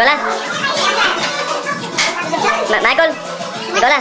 con lên Đấy con Đấy con lên